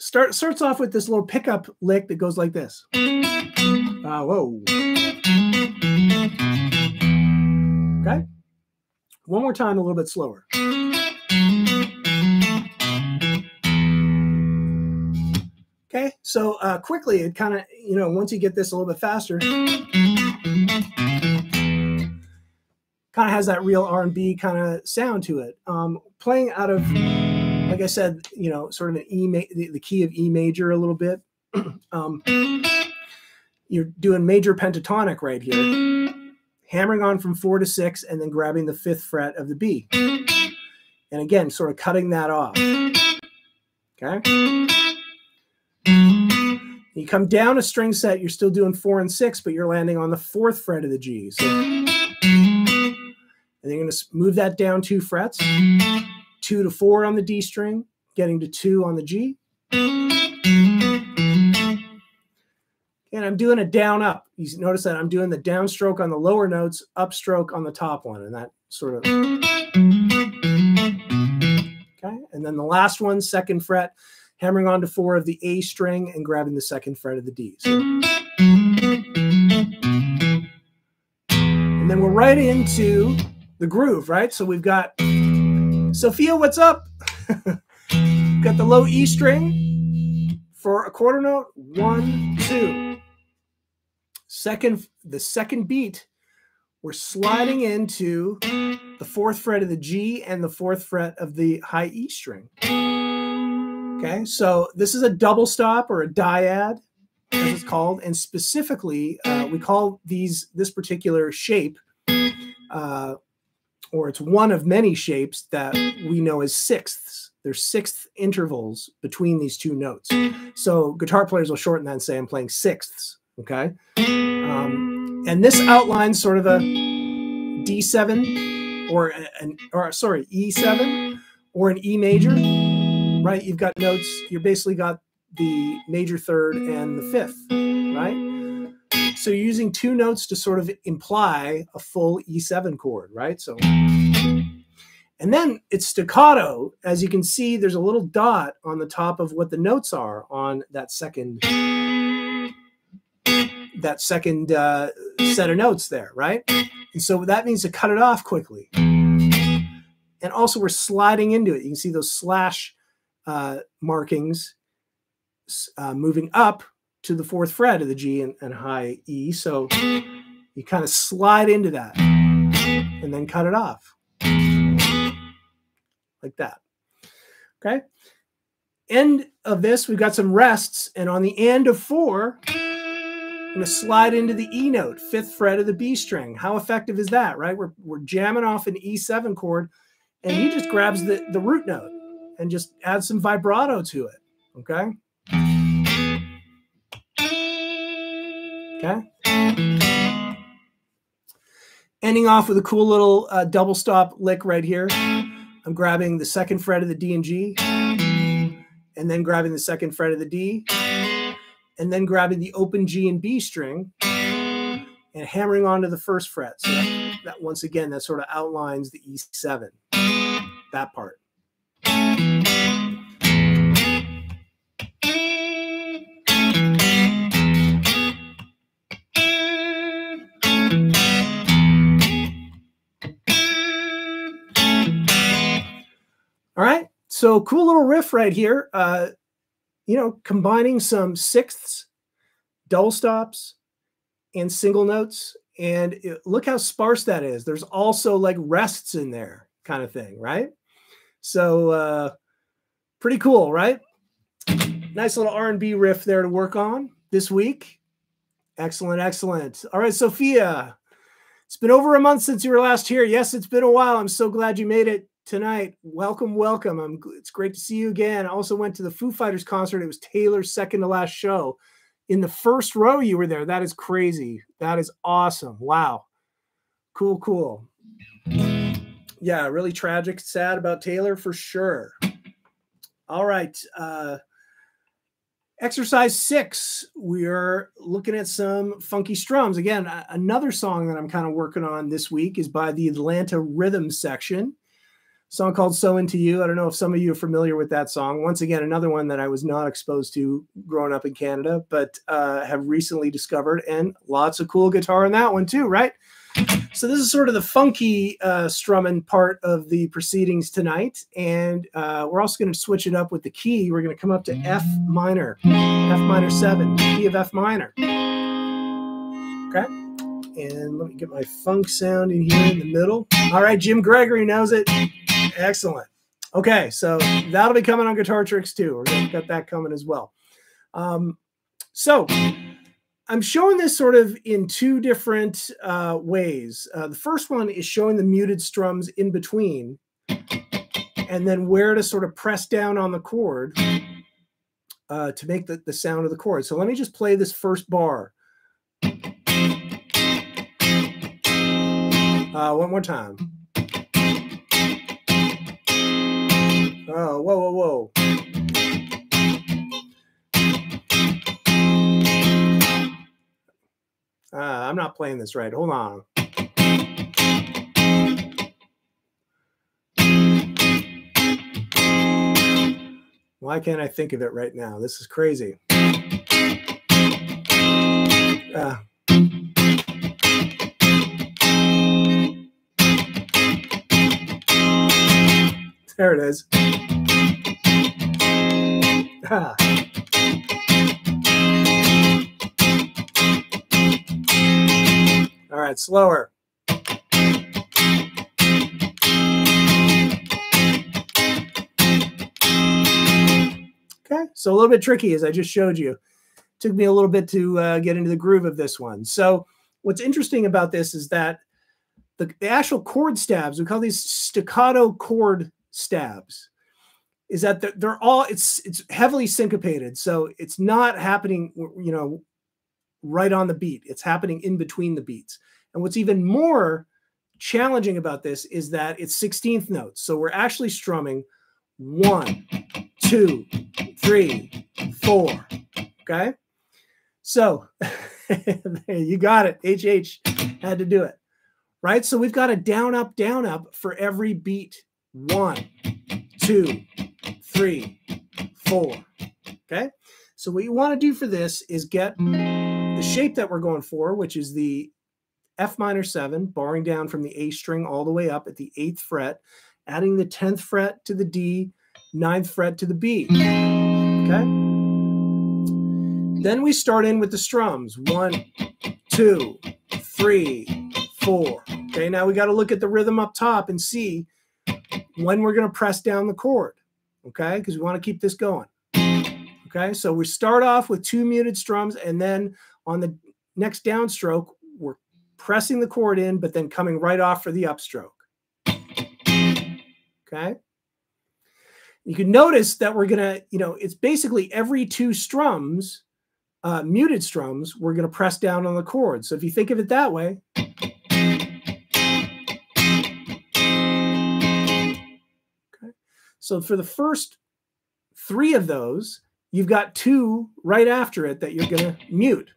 start starts off with this little pickup lick that goes like this. Uh, whoa. Okay. One more time, a little bit slower. Okay, so uh, quickly, it kind of, you know, once you get this a little bit faster, kind of has that real R&B kind of sound to it. Um, playing out of, like I said, you know, sort of an E, the, the key of E major a little bit. um, you're doing major pentatonic right here, hammering on from four to six, and then grabbing the fifth fret of the B. And again, sort of cutting that off. Okay. You come down a string set, you're still doing four and six, but you're landing on the fourth fret of the G. So and you're going to move that down two frets, two to four on the D string, getting to two on the G. And I'm doing a down up. You notice that I'm doing the downstroke on the lower notes, upstroke on the top one, and that sort of. Okay. And then the last one, second fret, hammering onto four of the A string and grabbing the second fret of the D. And then we're right into the groove, right? So we've got Sophia, what's up? got the low E string for a quarter note. One, two. Second, the second beat, we're sliding into the fourth fret of the G and the fourth fret of the high E string. Okay, so this is a double stop or a dyad, as it's called, and specifically, uh, we call these this particular shape uh, or it's one of many shapes that we know as sixths. There's sixth intervals between these two notes. So guitar players will shorten that and say, I'm playing sixths. Okay. Um, and this outlines sort of a D7 or an, or sorry, E7 or an E major, right? You've got notes, you're basically got the major third and the fifth, right? So using two notes to sort of imply a full E7 chord, right? So, and then it's staccato. As you can see, there's a little dot on the top of what the notes are on that second that second uh, set of notes there, right? And so that means to cut it off quickly. And also we're sliding into it. You can see those slash uh, markings uh, moving up to the fourth fret of the G and, and high E. So you kind of slide into that and then cut it off like that. Okay. End of this, we've got some rests. And on the end of four, I'm going to slide into the E note, fifth fret of the B string. How effective is that, right? We're, we're jamming off an E7 chord, and he just grabs the, the root note and just adds some vibrato to it. Okay. Okay. Ending off with a cool little uh, double stop lick right here. I'm grabbing the second fret of the D and G, and then grabbing the second fret of the D, and then grabbing the open G and B string, and hammering onto the first fret. So that, that once again, that sort of outlines the E7, that part. So cool little riff right here. Uh, you know, combining some sixths, double stops, and single notes. And it, look how sparse that is. There's also like rests in there, kind of thing, right? So uh, pretty cool, right? Nice little R&B riff there to work on this week. Excellent, excellent. All right, Sophia, it's been over a month since you were last here. Yes, it's been a while. I'm so glad you made it tonight. Welcome, welcome. I'm, it's great to see you again. I also went to the Foo Fighters concert. It was Taylor's second to last show. In the first row, you were there. That is crazy. That is awesome. Wow. Cool, cool. Yeah, really tragic, sad about Taylor for sure. All right. Uh, exercise six, we are looking at some funky strums. Again, another song that I'm kind of working on this week is by the Atlanta Rhythm Section song called So Into You. I don't know if some of you are familiar with that song. Once again, another one that I was not exposed to growing up in Canada, but uh, have recently discovered, and lots of cool guitar in that one too, right? So this is sort of the funky uh, strumming part of the proceedings tonight, and uh, we're also going to switch it up with the key. We're going to come up to F minor, F minor seven, key of F minor. Okay, and let me get my funk sound in here in the middle. All right, Jim Gregory knows it. Excellent. Okay, so that'll be coming on Guitar Tricks too. We're gonna get that coming as well. Um, so I'm showing this sort of in two different uh, ways. Uh, the first one is showing the muted strums in between, and then where to sort of press down on the chord uh, to make the, the sound of the chord. So let me just play this first bar. Uh, one more time. Oh, whoa, whoa, whoa. Uh, I'm not playing this right. Hold on. Why can't I think of it right now? This is crazy. Uh, there it is. All right, slower. Okay, so a little bit tricky as I just showed you. Took me a little bit to uh, get into the groove of this one. So what's interesting about this is that the, the actual chord stabs, we call these staccato chord stabs, is that they're, they're all it's it's heavily syncopated. So it's not happening, you know, right on the beat. It's happening in between the beats. And what's even more challenging about this is that it's 16th notes. So we're actually strumming one, two, three, four. Okay. So you got it. HH had to do it. Right. So we've got a down, up, down, up for every beat. One, two, three, four. Okay. So what you want to do for this is get the shape that we're going for, which is the F minor seven, barring down from the A string all the way up at the eighth fret, adding the 10th fret to the D, ninth fret to the B. Okay. Then we start in with the strums. One, two, three, four. Okay, now we got to look at the rhythm up top and see when we're going to press down the chord. Okay, because we want to keep this going. Okay, so we start off with two muted strums, and then on the next downstroke, we're pressing the chord in, but then coming right off for the upstroke. Okay. You can notice that we're going to, you know, it's basically every two strums, uh, muted strums, we're going to press down on the chord. So if you think of it that way. So for the first three of those, you've got two right after it that you're going to mute.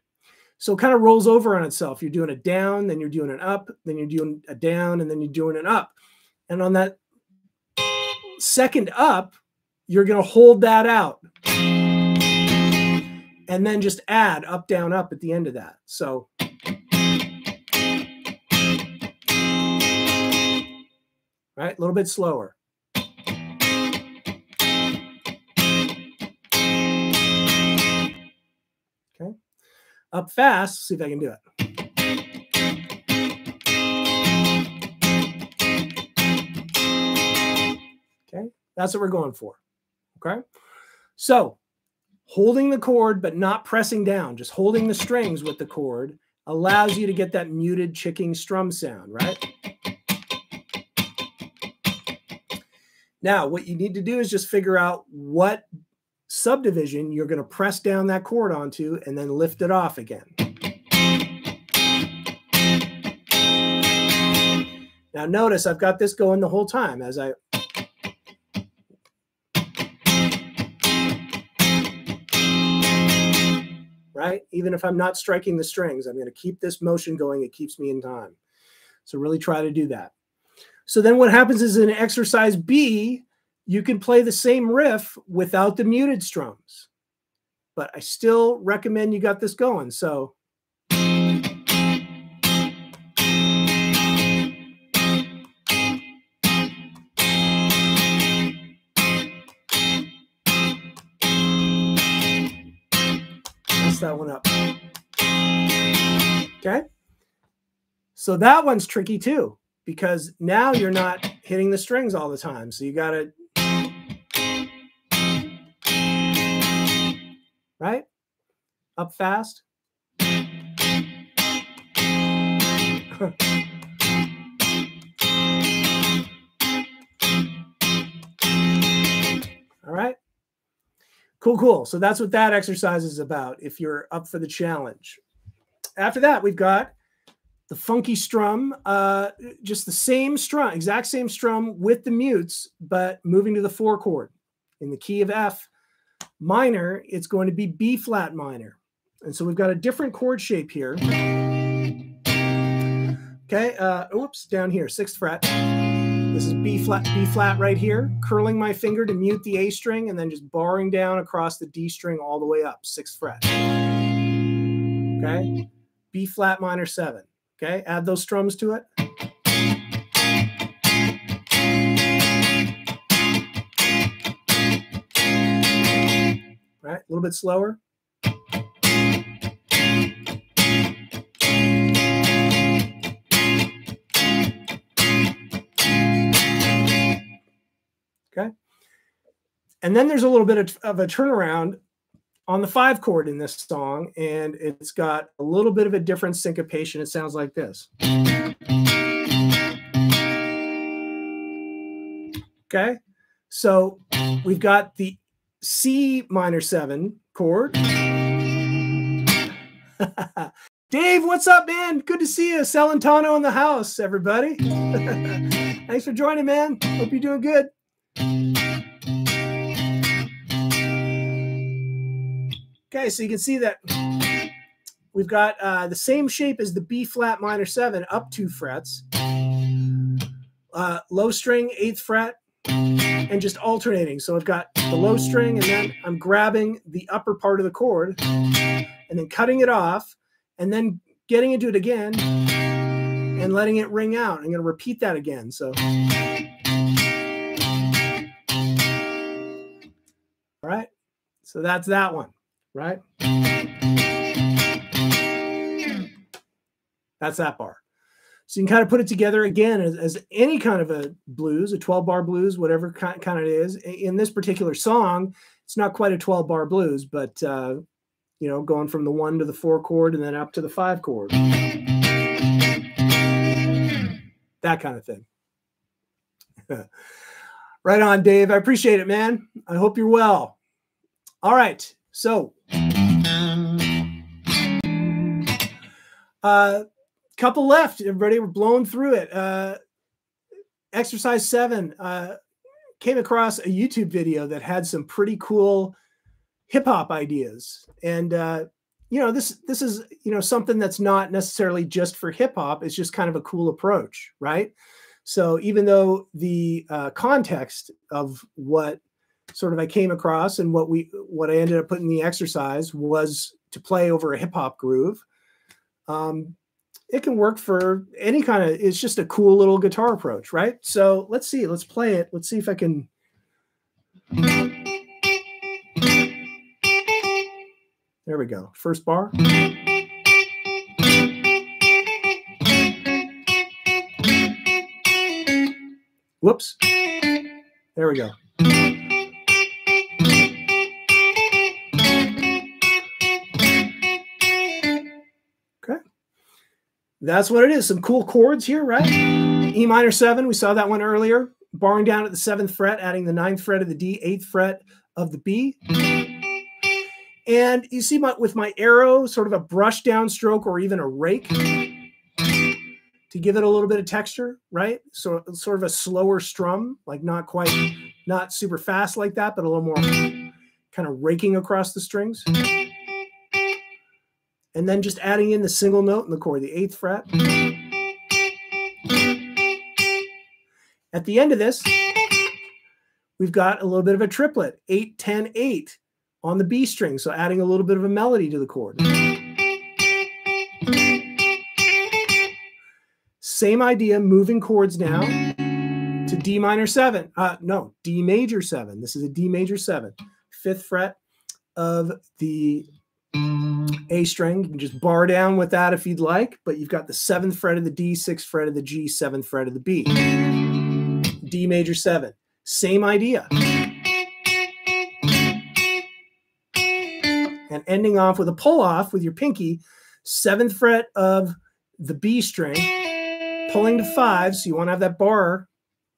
So it kind of rolls over on itself. You're doing a down, then you're doing an up, then you're doing a down, and then you're doing an up. And on that second up, you're going to hold that out. And then just add up, down, up at the end of that. So right, a little bit slower. Up fast. See if I can do it. Okay, that's what we're going for. Okay, so holding the chord but not pressing down, just holding the strings with the chord allows you to get that muted chicking strum sound, right? Now, what you need to do is just figure out what subdivision you're going to press down that chord onto and then lift it off again. Now notice I've got this going the whole time as I right? Even if I'm not striking the strings, I'm going to keep this motion going. It keeps me in time. So really try to do that. So then what happens is in exercise B, you can play the same riff without the muted strums. But I still recommend you got this going. So that one up. Okay. So that one's tricky too, because now you're not hitting the strings all the time. So you got to right? Up fast. All right. Cool, cool. So that's what that exercise is about if you're up for the challenge. After that, we've got the funky strum, uh, just the same strum, exact same strum with the mutes, but moving to the four chord in the key of F minor, it's going to be B flat minor. And so we've got a different chord shape here. Okay, uh, oops, down here, sixth fret. This is B flat, B flat right here, curling my finger to mute the A string and then just barring down across the D string all the way up, sixth fret. Okay, B flat minor seven. Okay, add those strums to it. right? A little bit slower. Okay. And then there's a little bit of, of a turnaround on the five chord in this song, and it's got a little bit of a different syncopation. It sounds like this. Okay, so we've got the C minor seven chord. Dave, what's up, man? Good to see you. Celentano in the house, everybody. Thanks for joining, man. Hope you're doing good. Okay, so you can see that we've got uh, the same shape as the B flat minor seven, up two frets, uh, low string, eighth fret, and just alternating. So I've got the low string, and then I'm grabbing the upper part of the chord, and then cutting it off, and then getting into it again, and letting it ring out. I'm going to repeat that again. So. All right. So that's that one right? That's that bar. So you can kind of put it together again as, as any kind of a blues, a 12 bar blues, whatever kind, kind it is. In this particular song, it's not quite a 12 bar blues, but uh, you know, going from the one to the four chord and then up to the five chord. That kind of thing. right on, Dave. I appreciate it, man. I hope you're well. All right. So, uh, couple left. Everybody, we're through it. Uh, exercise seven. Uh, came across a YouTube video that had some pretty cool hip hop ideas, and uh, you know this this is you know something that's not necessarily just for hip hop. It's just kind of a cool approach, right? So even though the uh, context of what sort of I came across and what we what I ended up putting in the exercise was to play over a hip hop groove. Um, it can work for any kind of it's just a cool little guitar approach, right? So let's see, let's play it. Let's see if I can There we go. First bar. Whoops. There we go. That's what it is. Some cool chords here, right? E minor seven, we saw that one earlier. Barring down at the seventh fret, adding the ninth fret of the D, eighth fret of the B. And you see my, with my arrow, sort of a brush down stroke or even a rake to give it a little bit of texture, right? So sort of a slower strum, like not quite, not super fast like that, but a little more kind of raking across the strings and then just adding in the single note in the chord, the eighth fret. At the end of this, we've got a little bit of a triplet, 8, 10, 8 on the B string. So adding a little bit of a melody to the chord. Same idea, moving chords now to D minor 7. Uh, no, D major 7. This is a D major 7, fifth fret of the a string. You can just bar down with that if you'd like, but you've got the seventh fret of the D, sixth fret of the G, seventh fret of the B. D major seven. Same idea. And ending off with a pull off with your pinky, seventh fret of the B string, pulling to five. So you want to have that bar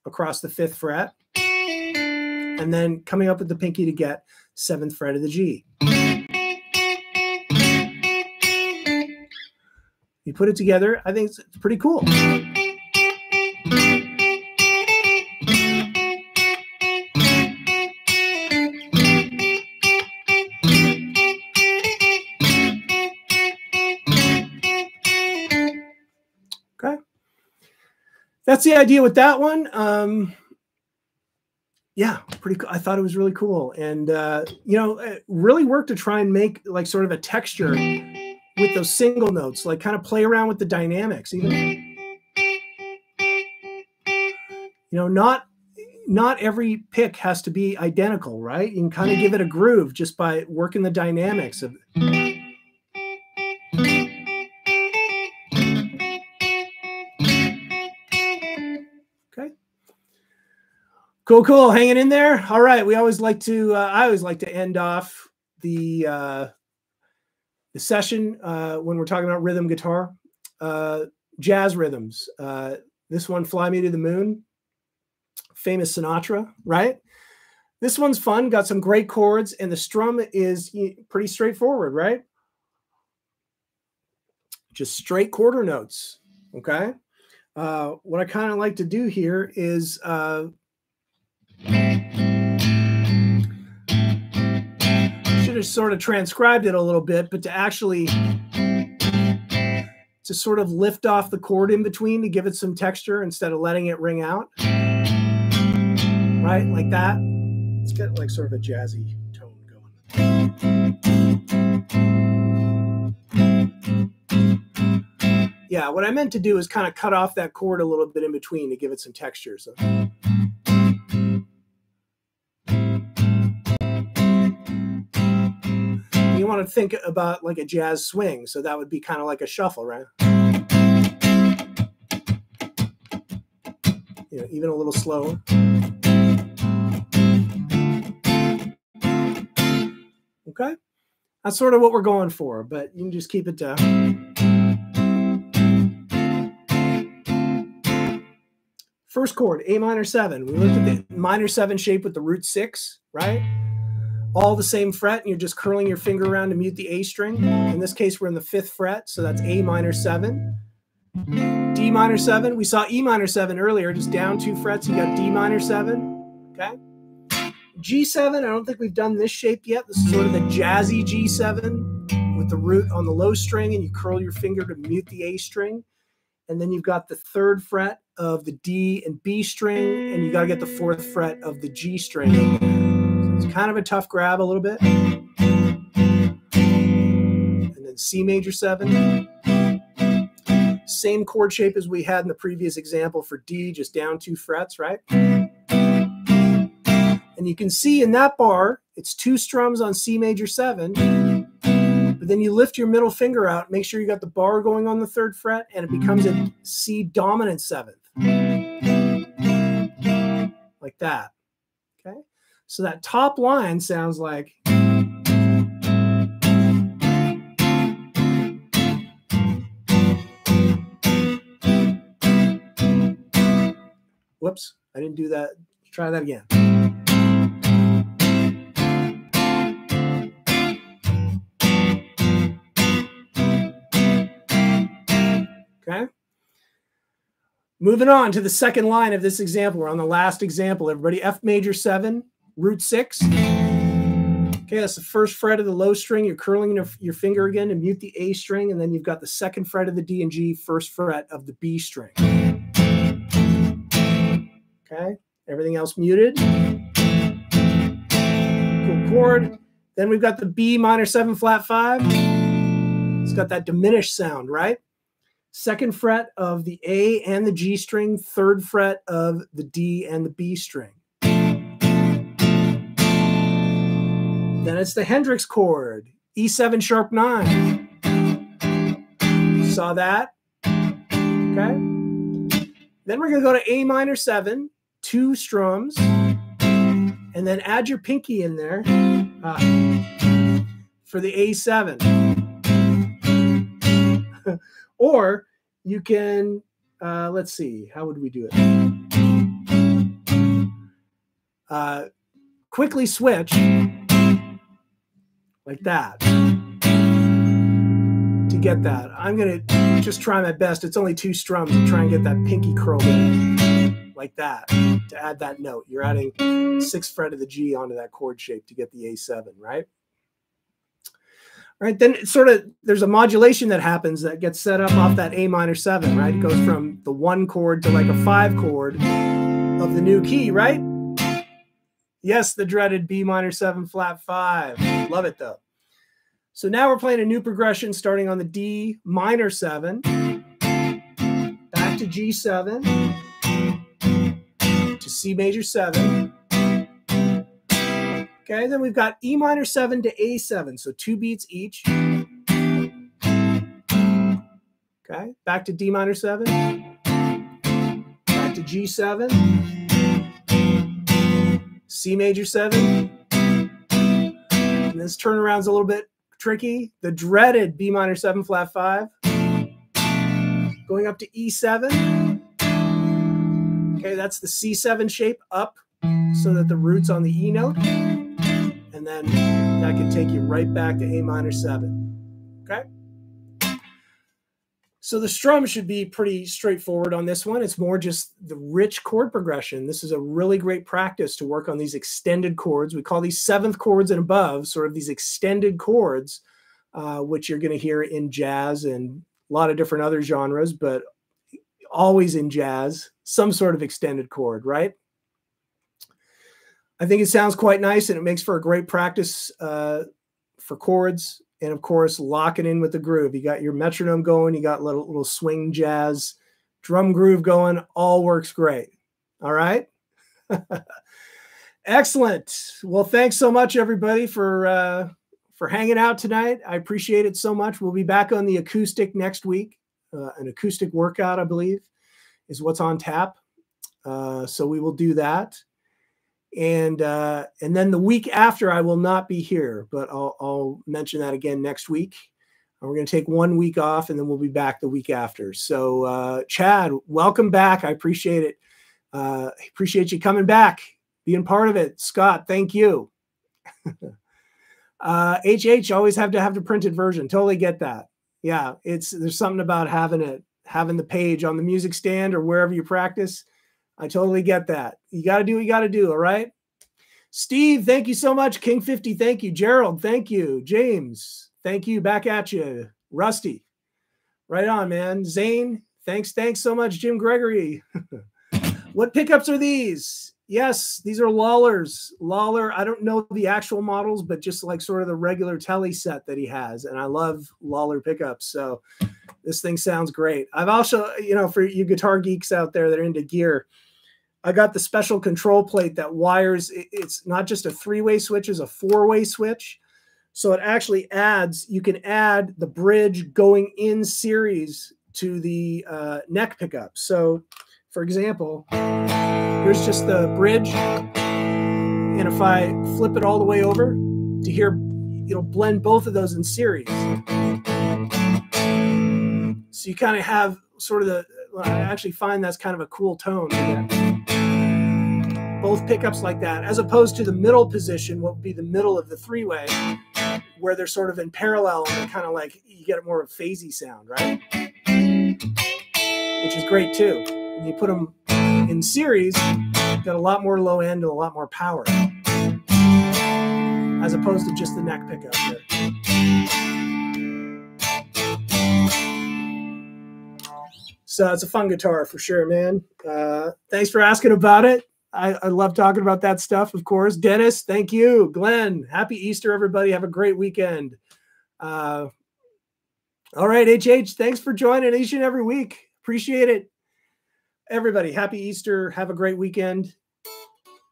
across the fifth fret. And then coming up with the pinky to get seventh fret of the G. Put it together, I think it's, pretty cool. Okay. That's the idea with that one. Um, yeah, pretty cool. I thought it was really cool. And, uh, you know, it really worked to try and make like sort of a texture with those single notes, like kind of play around with the dynamics, even you know, not not every pick has to be identical, right? You can kind of give it a groove just by working the dynamics of Okay. Cool, cool. Hanging in there. All right. We always like to, uh, I always like to end off the uh, the session uh, when we're talking about rhythm guitar, uh, jazz rhythms. Uh, this one, "Fly Me to the Moon," famous Sinatra, right? This one's fun, got some great chords, and the strum is pretty straightforward, right? Just straight quarter notes, okay? Uh, what I kind of like to do here is have sort of transcribed it a little bit, but to actually to sort of lift off the chord in between to give it some texture instead of letting it ring out. Right, like that. Let's get like sort of a jazzy tone going. Yeah, what I meant to do is kind of cut off that chord a little bit in between to give it some texture. So. You want to think about like a jazz swing, so that would be kind of like a shuffle, right? You know, even a little slower. Okay, that's sort of what we're going for, but you can just keep it down. First chord, A minor seven. We looked at the minor seven shape with the root six, right? All the same fret, and you're just curling your finger around to mute the A string. In this case, we're in the fifth fret, so that's A minor seven. D minor seven. We saw E minor seven earlier, just down two frets. You got D minor seven. Okay. G7, I don't think we've done this shape yet. This is sort of the jazzy G7 with the root on the low string, and you curl your finger to mute the A string. And then you've got the third fret of the D and B string, and you got to get the fourth fret of the G string. It's kind of a tough grab a little bit. And then C major seven. Same chord shape as we had in the previous example for D, just down two frets, right? And you can see in that bar, it's two strums on C major seven but then you lift your middle finger out, make sure you got the bar going on the third fret, and it becomes a C dominant seventh. Like that. So that top line sounds like. Whoops, I didn't do that. Try that again. Okay. Moving on to the second line of this example. We're on the last example. Everybody, F major seven, root six. Okay, that's the first fret of the low string. You're curling your, your finger again to mute the A string, and then you've got the second fret of the D and G, first fret of the B string. Okay, everything else muted. Cool chord. Then we've got the B minor seven flat five. It's got that diminished sound, right? second fret of the A and the G string, third fret of the D and the B string. Then it's the Hendrix chord, E7 sharp 9. Saw that? Okay. Then we're going to go to A minor 7, two strums, and then add your pinky in there uh, for the A7. Or you can, uh, let's see, how would we do it? Uh, quickly switch like that to get that. I'm going to just try my best. It's only two strums to try and get that pinky curled in like that to add that note. You're adding sixth fret of the G onto that chord shape to get the A7, right? right? Then sort of there's a modulation that happens that gets set up off that A minor seven, right? It goes from the one chord to like a five chord of the new key, right? Yes, the dreaded B minor seven flat five. Love it though. So now we're playing a new progression starting on the D minor seven, back to G7, to C major seven, Okay, then we've got E minor 7 to A7, so two beats each. Okay, back to D minor 7, back to G7, C major 7. And this turnaround's a little bit tricky. The dreaded B minor 7 flat 5, going up to E7. Okay, that's the C7 shape up so that the root's on the E note. And then that can take you right back to A minor 7. So the strum should be pretty straightforward on this one. It's more just the rich chord progression. This is a really great practice to work on these extended chords. We call these seventh chords and above, sort of these extended chords, uh, which you're going to hear in jazz and a lot of different other genres, but always in jazz, some sort of extended chord, right? I think it sounds quite nice and it makes for a great practice uh, for chords and of course locking in with the groove. You got your metronome going, you got little little swing jazz, drum groove going, all works great. All right. Excellent. Well, thanks so much everybody for uh, for hanging out tonight. I appreciate it so much. We'll be back on the acoustic next week. Uh, an acoustic workout, I believe, is what's on tap. Uh, so we will do that and uh, and then the week after I will not be here, but I'll, I'll mention that again next week. We're going to take one week off, and then we'll be back the week after. So, uh, Chad, welcome back. I appreciate it. Uh, appreciate you coming back, being part of it. Scott, thank you. uh, HH always have to have the printed version. Totally get that. Yeah, it's there's something about having it, having the page on the music stand or wherever you practice I totally get that. You got to do what you got to do. All right. Steve, thank you so much. King 50, thank you. Gerald, thank you. James, thank you. Back at you. Rusty, right on, man. Zane, thanks. Thanks so much. Jim Gregory. what pickups are these? Yes, these are Lollar's. Lollar, I don't know the actual models, but just like sort of the regular Tele set that he has. And I love Lollar pickups. So this thing sounds great. I've also, you know, for you guitar geeks out there that are into gear, I got the special control plate that wires. It's not just a three-way switch; it's a four-way switch. So it actually adds. You can add the bridge going in series to the uh, neck pickup. So, for example, here's just the bridge, and if I flip it all the way over to here, it'll blend both of those in series. So you kind of have sort of the. I actually find that's kind of a cool tone both pickups like that, as opposed to the middle position, what would be the middle of the three way, where they're sort of in parallel and kind of like you get more of a phasey sound, right? Which is great too. And you put them in series, got a lot more low end and a lot more power, as opposed to just the neck pickup there. So it's a fun guitar for sure, man. Uh, thanks for asking about it. I, I, love talking about that stuff, of course. Dennis, thank you. Glenn, happy Easter, everybody. Have a great weekend. Uh, all right, HH, thanks for joining each and every week. Appreciate it. Everybody, happy Easter. Have a great weekend.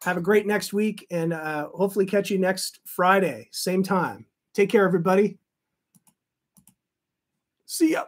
Have a great next week, and uh, hopefully catch you next Friday, same time. Take care, everybody. See ya.